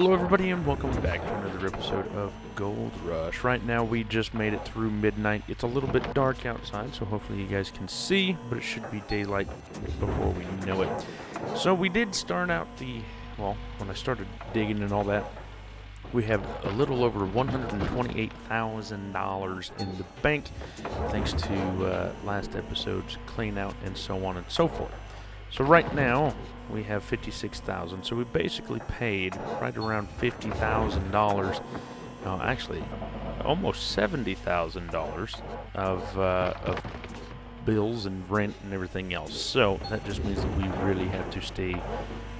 Hello, everybody, and welcome back to another episode of Gold Rush. Right now, we just made it through midnight. It's a little bit dark outside, so hopefully you guys can see, but it should be daylight before we know it. So we did start out the, well, when I started digging and all that, we have a little over $128,000 in the bank, thanks to uh, last episode's clean out and so on and so forth. So right now, we have 56,000. So we basically paid right around $50,000. No, actually, almost $70,000 of uh, of bills and rent and everything else. So that just means that we really have to stay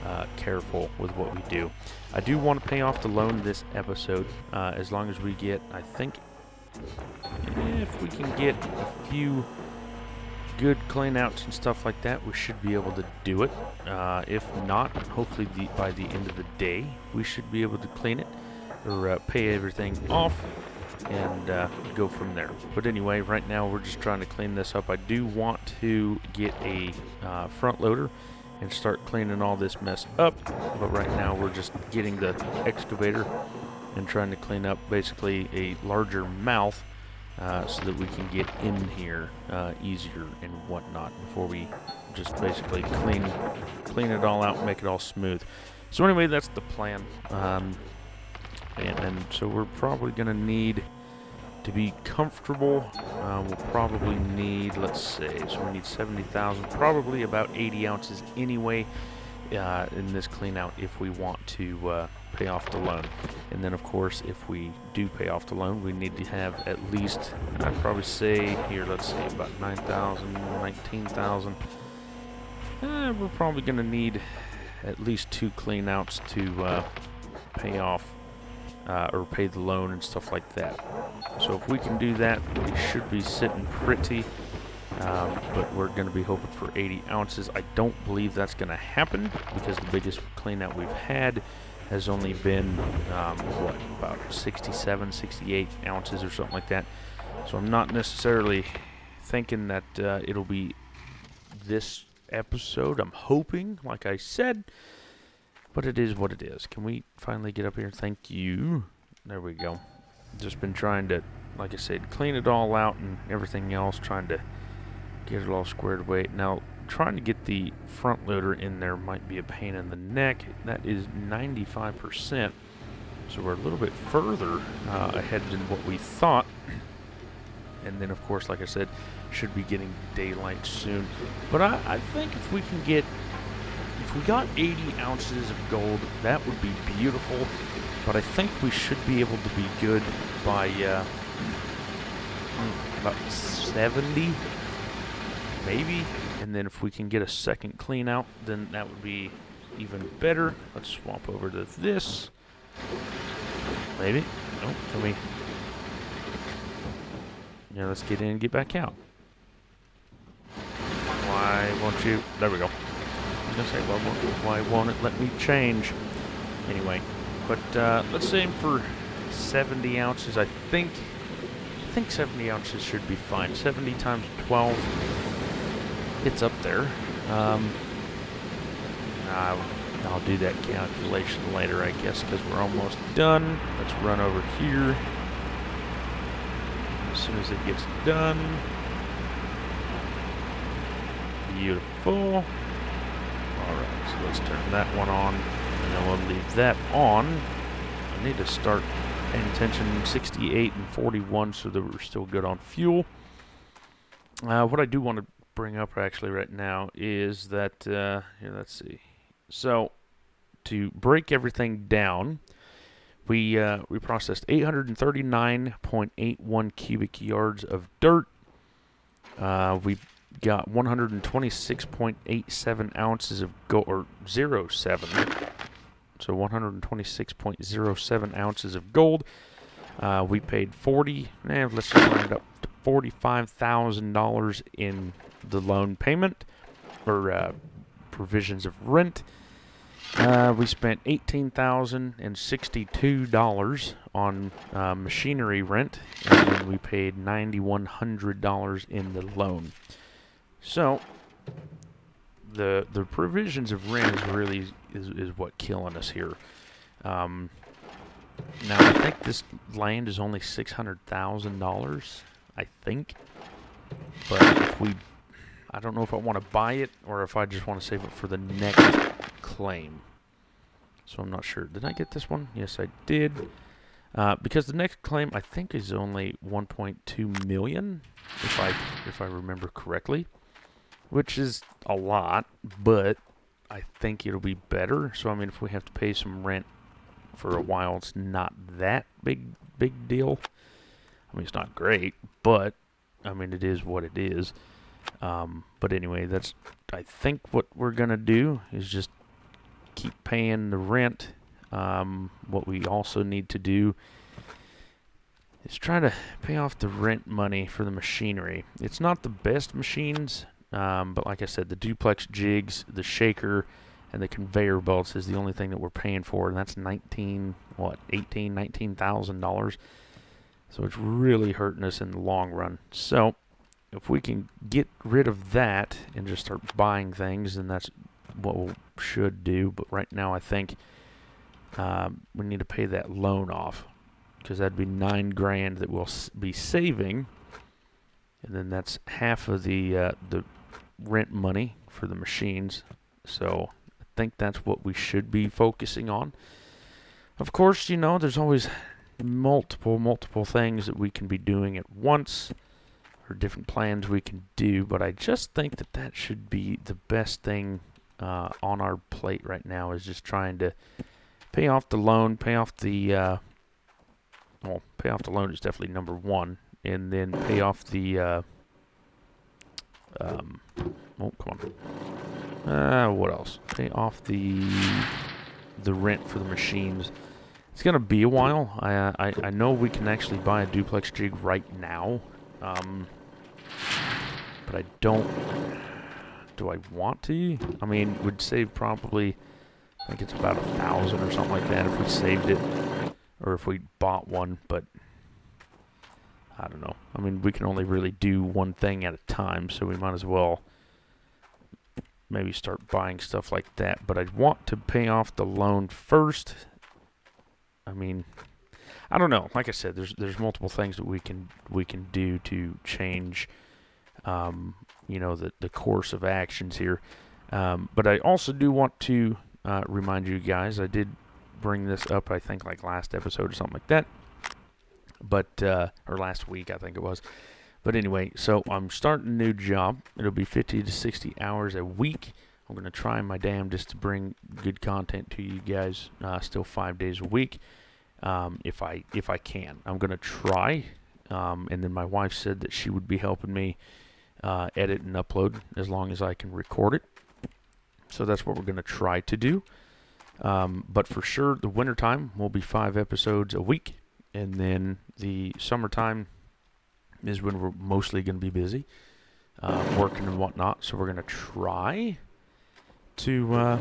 uh, careful with what we do. I do want to pay off the loan this episode, uh, as long as we get, I think, if we can get a few good clean outs and stuff like that, we should be able to do it. Uh, if not, hopefully the, by the end of the day, we should be able to clean it or uh, pay everything off and uh, go from there. But anyway, right now we're just trying to clean this up. I do want to get a uh, front loader and start cleaning all this mess up. But right now we're just getting the excavator and trying to clean up basically a larger mouth uh, so that we can get in here uh, easier and whatnot before we just basically clean clean it all out and make it all smooth. So anyway, that's the plan. Um, and, and, so we're probably going to need to be comfortable. Uh, we'll probably need, let's say, so we need 70,000, probably about 80 ounces anyway uh, in this clean out if we want to uh, pay off the loan. And then, of course, if we do pay off the loan, we need to have at least, I'd probably say, here, let's see, about 9,000, 19,000. Eh, we're probably going to need at least two clean outs to uh, pay off uh, or pay the loan and stuff like that. So if we can do that, we should be sitting pretty. Um, but we're going to be hoping for 80 ounces. I don't believe that's going to happen because the biggest clean out we've had has only been, um, what, about 67, 68 ounces or something like that. So I'm not necessarily thinking that uh, it'll be this episode. I'm hoping, like I said, but it is what it is. Can we finally get up here? Thank you. There we go. Just been trying to, like I said, clean it all out and everything else, trying to get it all squared away. Now, trying to get the front loader in there might be a pain in the neck. That is 95%. So we're a little bit further uh, ahead than what we thought. And then, of course, like I said, should be getting daylight soon. But I, I think if we can get, if we got 80 ounces of gold, that would be beautiful. But I think we should be able to be good by uh, hmm, about 70, maybe and then if we can get a second clean out, then that would be even better. Let's swap over to this. Maybe. Nope. Can we? Yeah, let's get in and get back out. Why won't you? There we go. I was gonna say, well, why won't it let me change? Anyway, but uh, let's aim for 70 ounces. I think. I think 70 ounces should be fine. 70 times 12 it's up there. Um, I'll, I'll do that calculation later, I guess, because we're almost done. Let's run over here. As soon as it gets done. Beautiful. Alright, so let's turn that one on, and then we'll leave that on. I need to start paying attention 68 and 41 so that we're still good on fuel. Uh, what I do want to bring up actually right now is that uh, here, let's see. So to break everything down, we uh, we processed 839.81 cubic yards of dirt. Uh, we got 126.87 ounces of gold, or 07. So 126.07 ounces of gold. Uh, we paid 40, eh, let's just round it up to $45,000 in the loan payment or uh, provisions of rent. Uh, we spent $18,062 on uh, machinery rent, and we paid $9,100 in the loan. So, the the provisions of rent is really is, is what killing us here. Um, now I think this land is only six hundred thousand dollars. I think, but if we, I don't know if I want to buy it or if I just want to save it for the next claim. So I'm not sure. Did I get this one? Yes, I did. Uh, because the next claim I think is only 1.2 million, if I if I remember correctly, which is a lot, but I think it'll be better. So I mean, if we have to pay some rent for a while, it's not that big big deal. I mean, it's not great, but I mean, it is what it is. Um, but anyway, that's I think what we're gonna do is just keep paying the rent um, what we also need to do is try to pay off the rent money for the machinery. It's not the best machines, um, but like I said, the duplex jigs, the shaker, and the conveyor belts is the only thing that we're paying for, and that's 19, what, 18, 19,000 dollars. So it's really hurting us in the long run. So if we can get rid of that and just start buying things, then that's what we should do. But right now, I think um, we need to pay that loan off because that'd be nine grand that we'll be saving, and then that's half of the uh, the rent money for the machines. So I think that's what we should be focusing on. Of course, you know, there's always multiple, multiple things that we can be doing at once or different plans we can do, but I just think that that should be the best thing uh, on our plate right now is just trying to pay off the loan, pay off the uh, well, pay off the loan is definitely number one, and then pay off the uh, um, oh come on, uh, what else? Pay off the the rent for the machines. It's gonna be a while. I I I know we can actually buy a duplex jig right now, um, but I don't. Do I want to? I mean, would save probably I think it's about a thousand or something like that if we saved it, or if we bought one. But I don't know. I mean, we can only really do one thing at a time, so we might as well maybe start buying stuff like that. But I'd want to pay off the loan first. I mean, I don't know. Like I said, there's there's multiple things that we can we can do to change, um, you know, the the course of actions here. Um, but I also do want to uh, remind you guys, I did bring this up, I think, like last episode or something like that. But, uh, or last week, I think it was. But anyway, so I'm starting a new job. It'll be 50 to 60 hours a week. I'm going to try my damnedest to bring good content to you guys, uh, still five days a week, um, if I if I can. I'm going to try. Um, and then my wife said that she would be helping me uh, edit and upload as long as I can record it. So that's what we're going to try to do. Um, but for sure, the wintertime will be five episodes a week. And then the summertime is when we're mostly going to be busy, uh, working and whatnot. So we're going to try to uh,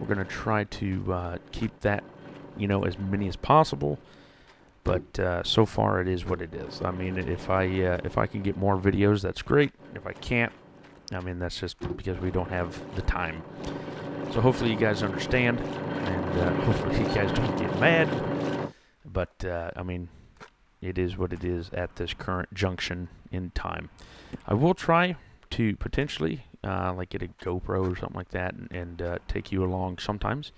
we're going to try to uh, keep that, you know, as many as possible. But uh, so far, it is what it is. I mean, if I uh, if I can get more videos, that's great. If I can't, I mean, that's just because we don't have the time. So hopefully you guys understand, and uh, hopefully you guys don't get mad. But, uh, I mean, it is what it is at this current junction in time. I will try to potentially, uh, like, get a GoPro or something like that and, and uh, take you along sometimes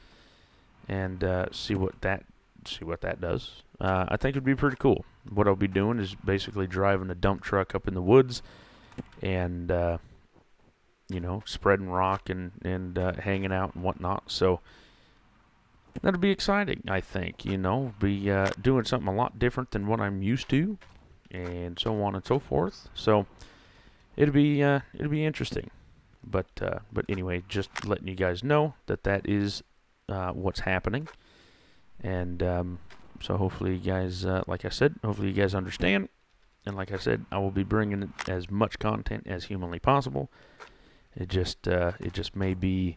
and see what that see what that does. Uh, I think it would be pretty cool. What I'll be doing is basically driving a dump truck up in the woods and you know, spreading rock and and uh, hanging out and whatnot. So that'll be exciting, I think. You know, be uh, doing something a lot different than what I'm used to, and so on and so forth. So it'll be uh, it'll be interesting. But uh, but anyway, just letting you guys know that that is uh, what's happening, and um, so hopefully you guys, uh, like I said, hopefully you guys understand. And like I said, I will be bringing as much content as humanly possible. It just uh, it just may be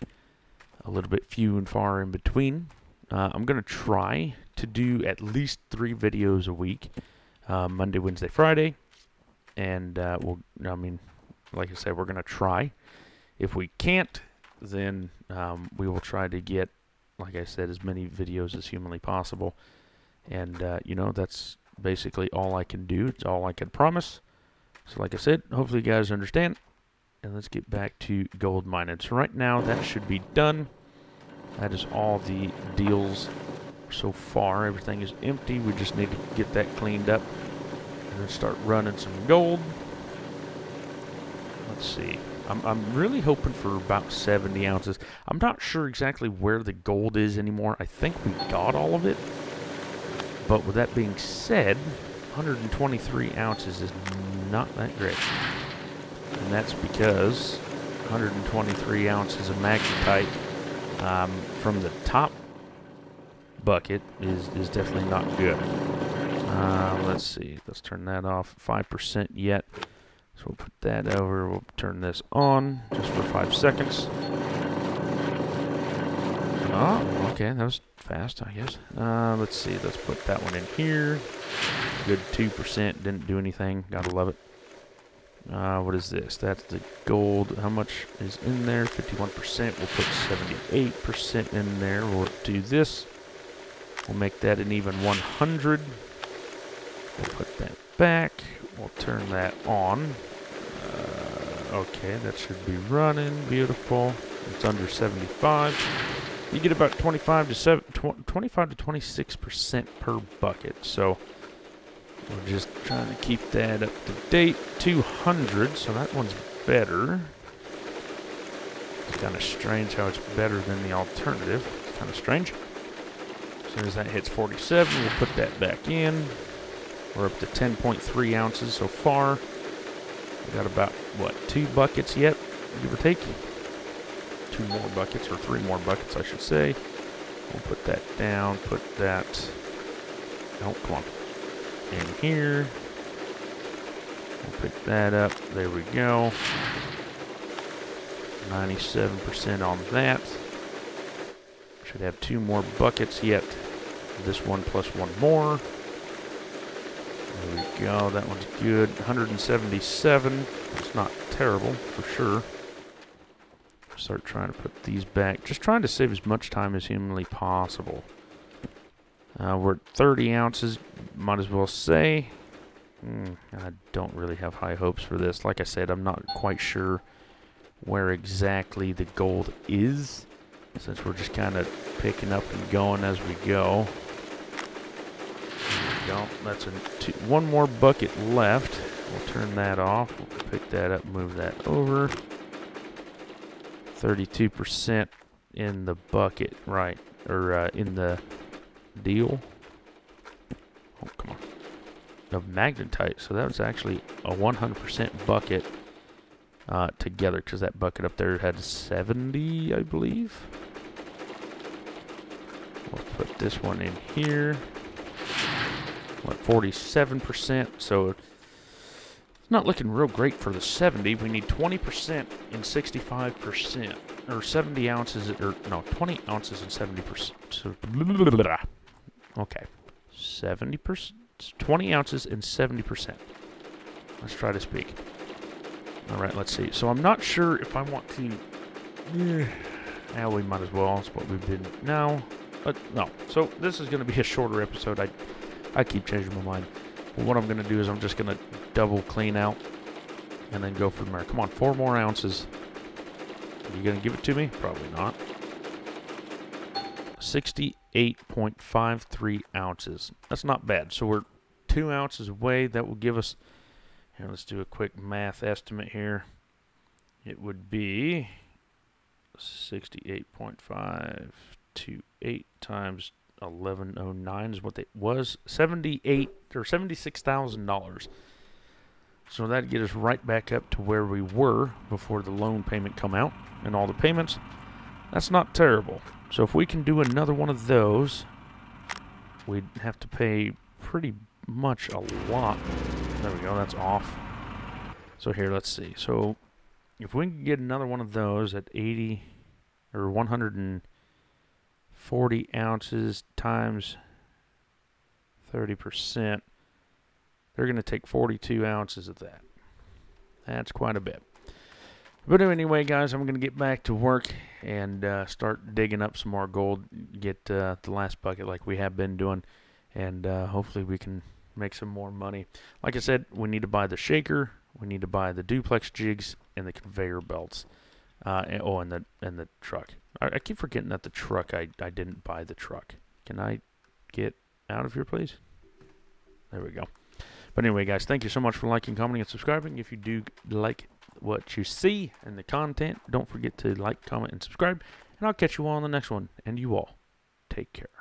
a little bit few and far in between. Uh, I'm gonna try to do at least three videos a week, uh, Monday, Wednesday, Friday, and uh, we'll. I mean, like I said, we're gonna try. If we can't, then um, we will try to get like I said, as many videos as humanly possible. And, uh, you know, that's basically all I can do. It's all I can promise. So like I said, hopefully you guys understand. And let's get back to gold mining. So right now, that should be done. That is all the deals so far. Everything is empty. We just need to get that cleaned up. And then start running some gold. Let's see. I'm, I'm really hoping for about 70 ounces. I'm not sure exactly where the gold is anymore. I think we got all of it. But with that being said, 123 ounces is not that great. And that's because 123 ounces of magnetite um, from the top bucket is, is definitely not good. Uh, let's see. Let's turn that off. 5% yet. So we'll put that over. We'll turn this on just for five seconds. Oh, okay. That was fast, I guess. Uh, let's see. Let's put that one in here. Good 2%. Didn't do anything. Gotta love it. Uh, what is this? That's the gold. How much is in there? 51%. We'll put 78% in there. We'll do this. We'll make that an even 100. We'll put that back. We'll turn that on. Uh, okay, that should be running. Beautiful. It's under 75. You get about 25 to 7, 25 to 26 percent per bucket. So we're just trying to keep that up to date. 200, so that one's better. It's kind of strange how it's better than the alternative. It's kind of strange. As soon as that hits 47, we'll put that back in. We're up to 10.3 ounces so far. We got about, what, two buckets yet, give or take? Two more buckets, or three more buckets, I should say. We'll put that down, put that... Oh, come on. In here. We'll pick that up. There we go. 97% on that. Should have two more buckets yet. This one plus one more. There we go. That one's good. 177. It's not terrible, for sure. Start trying to put these back. Just trying to save as much time as humanly possible. Uh, we're at 30 ounces. Might as well say. Mm, I don't really have high hopes for this. Like I said, I'm not quite sure where exactly the gold is. Since we're just kind of picking up and going as we go That's a two, one more bucket left. We'll turn that off. We'll pick that up, move that over. 32% in the bucket, right, or uh, in the deal. Oh, come on. Of magnetite. So that was actually a 100% bucket uh, together because that bucket up there had 70, I believe. We'll put this one in here what, 47%. So it's not looking real great for the 70. We need 20% and 65%. Or 70 ounces, or no, 20 ounces and 70%. So, okay. 70%, 20 ounces and 70%. Let's try to speak. All right, let's see. So I'm not sure if I want to... Yeah, we might as well. That's what we've been... No. But, no. So this is going to be a shorter episode. I I keep changing my mind. But what I'm going to do is I'm just going to double clean out and then go from there. Come on, four more ounces. Are you going to give it to me? Probably not. 68.53 ounces. That's not bad. So we're two ounces away. That will give us, here, let's do a quick math estimate here. It would be 68.528 times 1109 is what it was 78 or 76 thousand dollars. So that'd get us right back up to where we were before the loan payment come out and all the payments. That's not terrible. So if we can do another one of those we'd have to pay pretty much a lot. There we go that's off. So here let's see. So if we can get another one of those at 80 or 100 and 40 ounces times 30%, they're going to take 42 ounces of that. That's quite a bit. But anyway, guys, I'm going to get back to work and uh, start digging up some more gold. Get uh, the last bucket like we have been doing, and uh, hopefully we can make some more money. Like I said, we need to buy the shaker, we need to buy the duplex jigs, and the conveyor belts. Uh, and, oh, and the and the truck. I, I keep forgetting that the truck. I I didn't buy the truck. Can I get out of here, please? There we go. But anyway, guys, thank you so much for liking, commenting, and subscribing. If you do like what you see and the content, don't forget to like, comment, and subscribe. And I'll catch you all on the next one. And you all, take care.